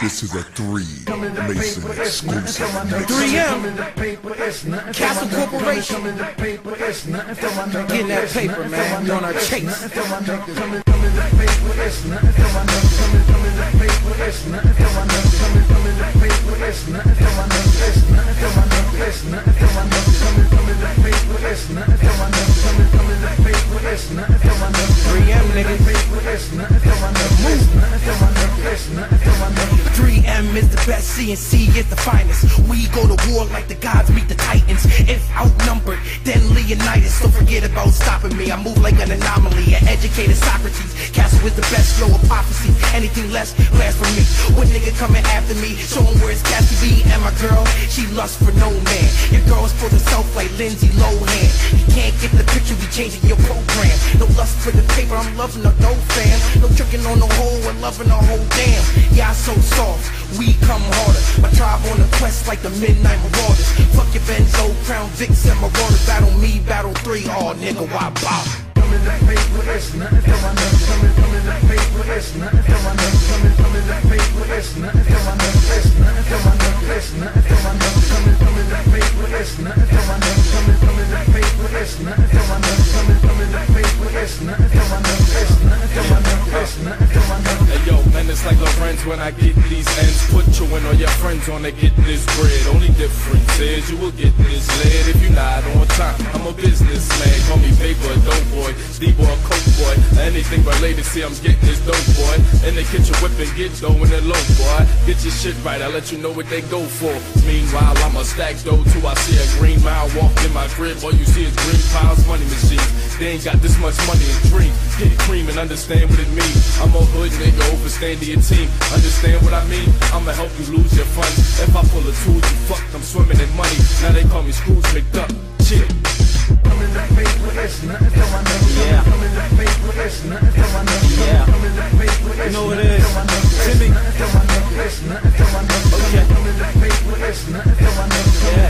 This is a three Mason exclusive. 3M, Castle Corporation. Getting that paper, man. We on our chase. Three M niggas. 3M is the best, CNC is the finest. We go to war like the gods meet the titans. If outnumbered, then Leonidas. Don't forget about stopping me. I move like an anomaly. An educated Socrates. Castle is the best flow of. Anything less, blasphemy. What nigga coming after me? Show him where it's Cassie be. And my girl, she lust for no man. Your girl's for herself like Lindsay Lohan. You can't get the picture, we changing your program. No lust for the paper, I'm loving fam. No tricking loving the whole damn. Y'all so soft, we come harder. My tribe on the quest like the midnight marauders. Fuck your Benzo, Crown Vics and Marauders. Battle me, battle three, all nigga, why bother? Hey yo, man, it's like Lorenz when I get these ends. Put you and all your friends on to get this bread. Only difference is you will get misled if you not on time. I'm a businessman, call me dope boy, coke boy. Anything related, see I'm getting this dope boy. In the kitchen whipping, get dough in the low boy. Get your shit right, I'll let you know what they go for. Meanwhile, I'm a stack dough too. I see a green mile walk in my crib. All you see is green piles, money machines. They ain't got this much money in dream. Get cream and understand what it means. I'm a hood nigga, overstand your team. Understand what I mean? I'ma help you lose your funds. If I pull a tool, you fucked. I'm swimming in money. Now they call me Scrooge McDuck. Chill. Yeah. Yeah. You know it is. Yeah.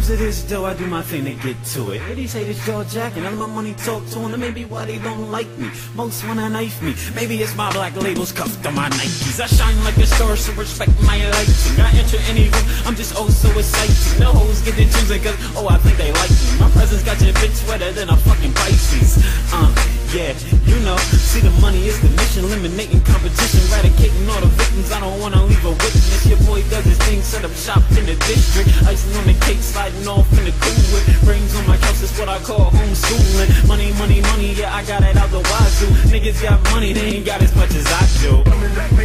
Comes to this dough, I do my thing to get to it. Ladies say this jaw jacking, of my money talk to them. Maybe why they don't like me. Most wanna knife me. Maybe it's my black labels cuffed on my Nikes. I shine like a star, so respect my lighting. I enter any room, I'm just oh so exciting. No hoes get to choosing cause, oh, I think they like me. My presence got your bitch wetter than a fucking Pisces. Uh, yeah, you know, see the money is the mission, eliminating competition, eradicating all the victims. Set up shop in the district, icing on the cake, sliding off in the cool with brains on my couch. That's what I call homeschooling. Money, money, money, yeah, I got it out the wazoo. Niggas got money, they ain't got as much as I do.